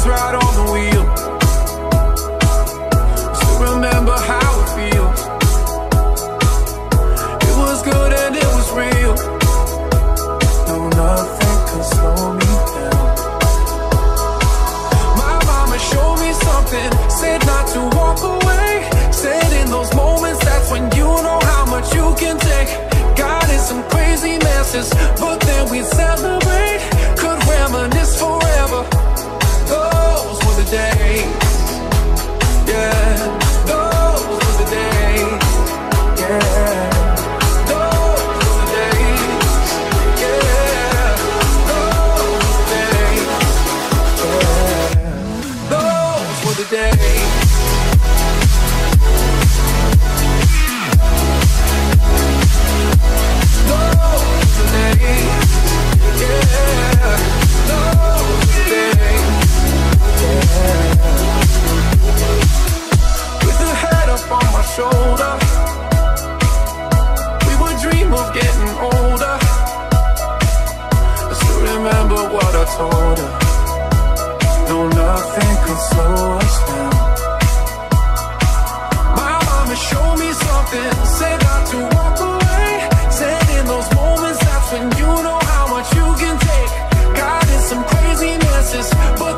hands right on the wheel. Still remember how it feels. It was good and it was real. No, nothing could slow me down. My mama showed me something, said not to walk away. Said in those moments, that's when you know how much you can take. God is some crazy messes, but told us No nothing can slow us down. My mama showed me something. Said not to walk away. Said in those moments That's when you know how much you can take. God is some craziness. But